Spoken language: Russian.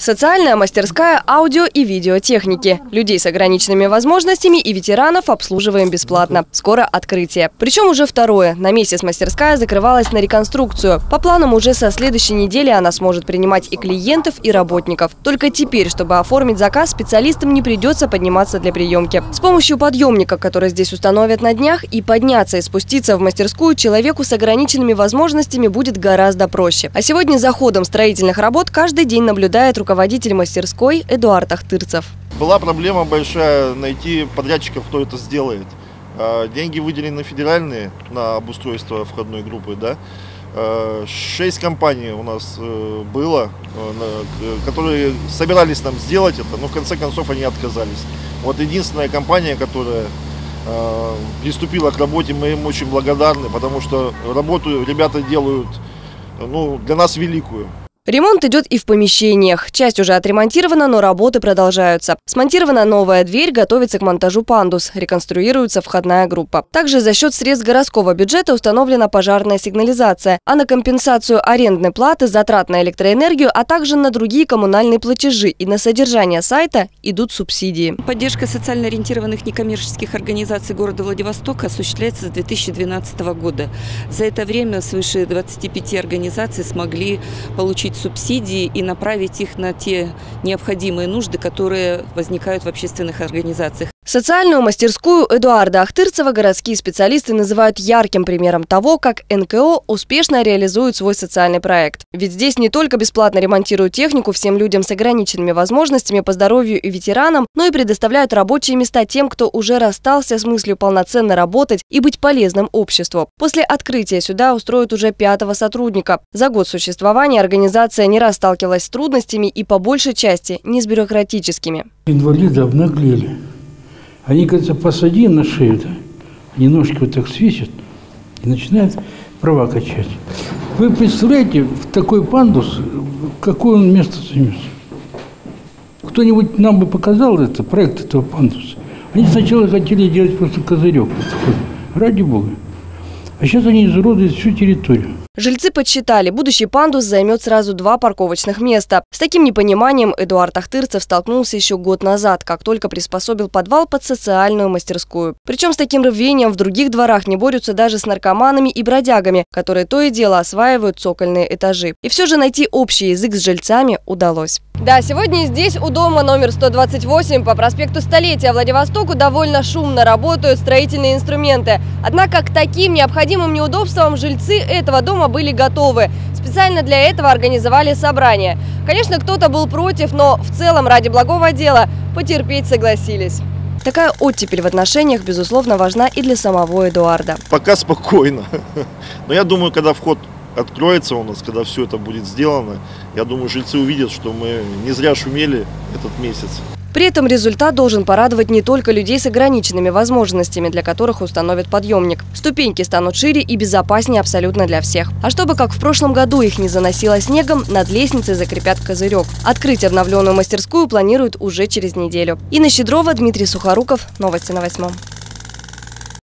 Социальная мастерская аудио и видеотехники. Людей с ограниченными возможностями и ветеранов обслуживаем бесплатно. Скоро открытие. Причем уже второе. На месяц мастерская закрывалась на реконструкцию. По планам уже со следующей недели она сможет принимать и клиентов, и работников. Только теперь, чтобы оформить заказ, специалистам не придется подниматься для приемки. С помощью подъемника, который здесь установят на днях, и подняться и спуститься в мастерскую человеку с ограниченными возможностями будет гораздо проще. А сегодня за ходом строительных работ каждый день наблюдает руководитель руководитель мастерской Эдуард Ахтырцев. Была проблема большая найти подрядчиков, кто это сделает. А, деньги выделены федеральные на обустройство входной группы, да. А, шесть компаний у нас э, было, э, которые собирались нам сделать это, но в конце концов они отказались. Вот единственная компания, которая приступила к работе, мы им очень благодарны, потому что работу ребята делают ну, для нас великую. Ремонт идет и в помещениях. Часть уже отремонтирована, но работы продолжаются. Смонтирована новая дверь, готовится к монтажу пандус. Реконструируется входная группа. Также за счет средств городского бюджета установлена пожарная сигнализация. А на компенсацию арендной платы, затрат на электроэнергию, а также на другие коммунальные платежи и на содержание сайта идут субсидии. Поддержка социально ориентированных некоммерческих организаций города Владивостока осуществляется с 2012 года. За это время свыше 25 организаций смогли получить получить субсидии и направить их на те необходимые нужды, которые возникают в общественных организациях. Социальную мастерскую Эдуарда Ахтырцева городские специалисты называют ярким примером того, как НКО успешно реализует свой социальный проект. Ведь здесь не только бесплатно ремонтируют технику всем людям с ограниченными возможностями по здоровью и ветеранам, но и предоставляют рабочие места тем, кто уже расстался с мыслью полноценно работать и быть полезным обществу. После открытия сюда устроят уже пятого сотрудника. За год существования организация не раз с трудностями и по большей части не с бюрократическими. Инвалиды обнаглели. Они, говорится, посади на шею, да, они ножки вот так свесят и начинают права качать. Вы представляете, в такой пандус, какое он место займет? Кто-нибудь нам бы показал это, проект этого пандуса? Они сначала хотели делать просто козырек. Ради Бога. А сейчас они изуродуют всю территорию. Жильцы подсчитали, будущий пандус займет сразу два парковочных места. С таким непониманием Эдуард Ахтырцев столкнулся еще год назад, как только приспособил подвал под социальную мастерскую. Причем с таким рвением в других дворах не борются даже с наркоманами и бродягами, которые то и дело осваивают цокольные этажи. И все же найти общий язык с жильцами удалось. Да, сегодня здесь, у дома номер 128 по проспекту Столетия Владивостоку довольно шумно работают строительные инструменты. Однако к таким необходимым неудобствам жильцы этого дома были готовы. Специально для этого организовали собрание. Конечно, кто-то был против, но в целом ради благого дела потерпеть согласились. Такая оттепель в отношениях, безусловно, важна и для самого Эдуарда. Пока спокойно. Но я думаю, когда вход откроется у нас, когда все это будет сделано, я думаю, жильцы увидят, что мы не зря шумели этот месяц. При этом результат должен порадовать не только людей с ограниченными возможностями, для которых установят подъемник. Ступеньки станут шире и безопаснее абсолютно для всех. А чтобы, как в прошлом году, их не заносило снегом, над лестницей закрепят козырек. Открыть обновленную мастерскую планируют уже через неделю. Инна Щедрова, Дмитрий Сухоруков. Новости на восьмом.